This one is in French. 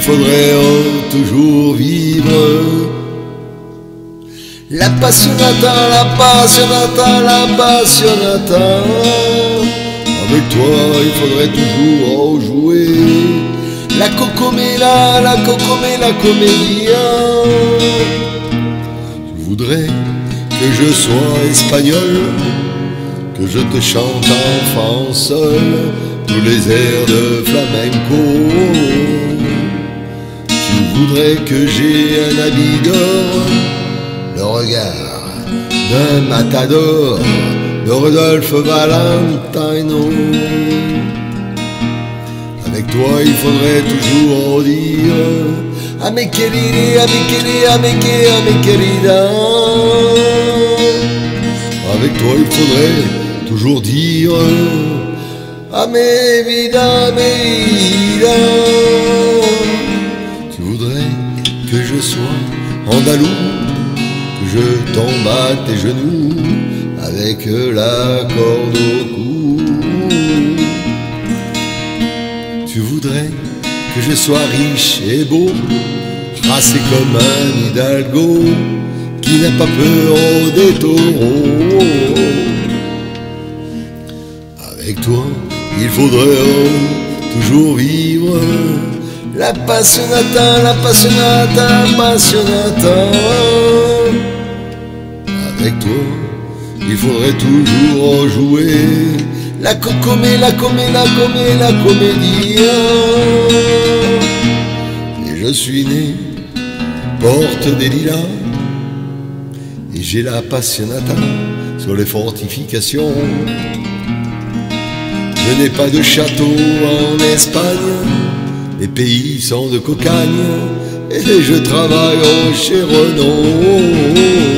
faudrait toujours vivre. La passionata, la passionata, la passionata. Avec toi, il faudrait toujours jouer. La cocomela, la cocomela comédia. Je voudrais que je sois espagnol, que je te chante enfant seul tous les airs de flamenco. Tu voudrais que j'ai un habit d'or, le regard d'un matador, de Rodolphe Valentino. Avec toi, il faudrait toujours dire A mes querida, a a a. Avec toi, il faudrait toujours dire A mes vida, mes vida. Tu voudrais que je sois andalou, que je tombe à tes genoux avec la corde au cou. Tu voudrais que je sois riche et beau, tracé comme un hidalgo qui n'a pas peur des taureaux. Avec toi, il faudrait toujours vivre la passionata, la passionata, passionata. Avec toi, il faudrait toujours jouer la cocomé, la comé, la comé, la comédia. Et je suis né porte des lilas et j'ai la passionata sur les fortifications. Je n'ai pas de château en Espagne, les pays sont de cocagne et je travaille chez Renault.